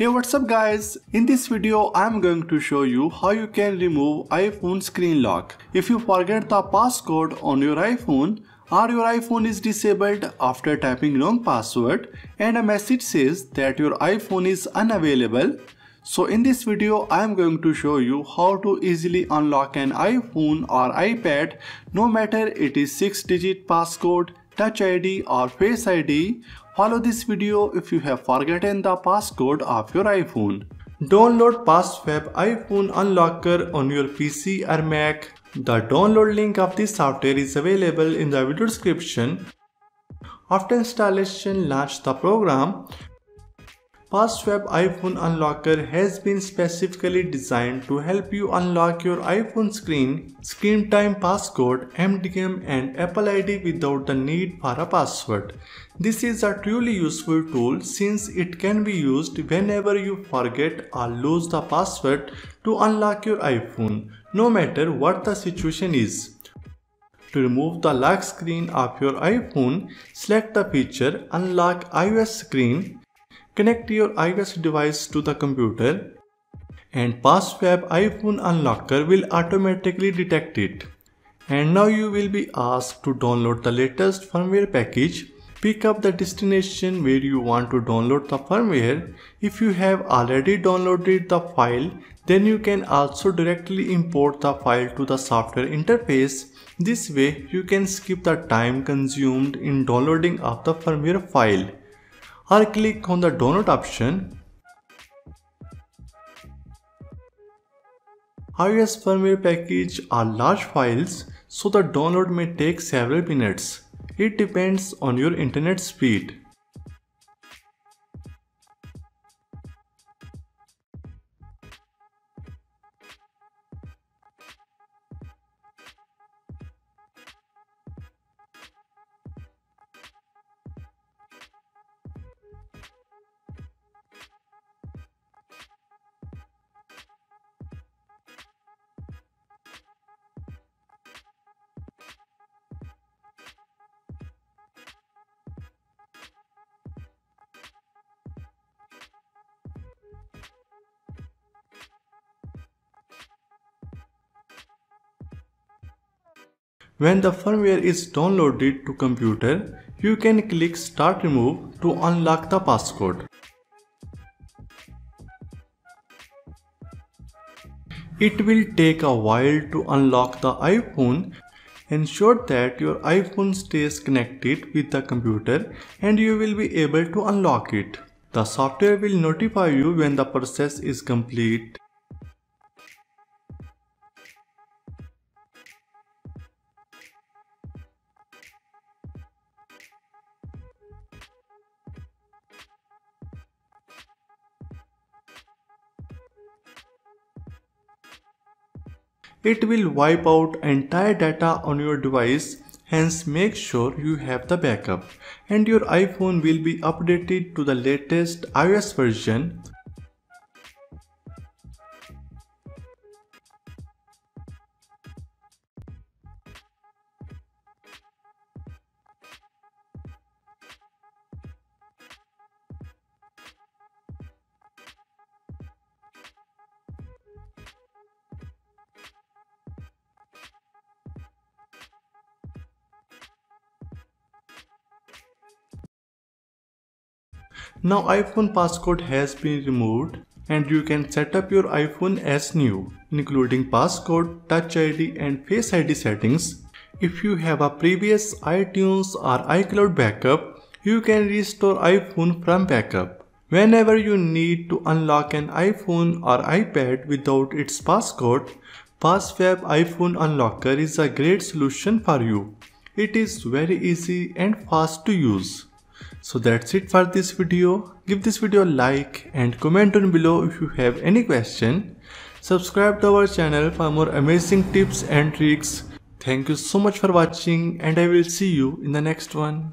Hey what's up guys, in this video I'm going to show you how you can remove iPhone screen lock. If you forget the passcode on your iPhone or your iPhone is disabled after typing wrong password and a message says that your iPhone is unavailable, so in this video I am going to show you how to easily unlock an iPhone or iPad no matter it is 6 digit passcode, touch ID or face ID Follow this video if you have forgotten the passcode of your iPhone. Download PassFab iPhone Unlocker on your PC or Mac. The download link of this software is available in the video description. After installation, launch the program. PassFab iPhone Unlocker has been specifically designed to help you unlock your iPhone screen, screen time passcode, MDM and Apple ID without the need for a password. This is a truly useful tool since it can be used whenever you forget or lose the password to unlock your iPhone, no matter what the situation is. To remove the lock screen of your iPhone, select the feature Unlock iOS Screen Connect your iOS device to the computer and PassFab iPhone Unlocker will automatically detect it. And now you will be asked to download the latest firmware package. Pick up the destination where you want to download the firmware. If you have already downloaded the file, then you can also directly import the file to the software interface. This way, you can skip the time consumed in downloading of the firmware file or click on the download option. iOS firmware package are large files so the download may take several minutes. It depends on your internet speed. When the firmware is downloaded to computer, you can click Start Remove to unlock the passcode. It will take a while to unlock the iPhone. Ensure that your iPhone stays connected with the computer and you will be able to unlock it. The software will notify you when the process is complete. It will wipe out entire data on your device hence make sure you have the backup. And your iPhone will be updated to the latest iOS version Now iPhone passcode has been removed and you can set up your iPhone as new, including passcode, touch ID and face ID settings. If you have a previous iTunes or iCloud backup, you can restore iPhone from backup. Whenever you need to unlock an iPhone or iPad without its passcode, PassFab iPhone Unlocker is a great solution for you. It is very easy and fast to use. So that's it for this video. Give this video a like and comment on below if you have any question. Subscribe to our channel for more amazing tips and tricks. Thank you so much for watching and I will see you in the next one.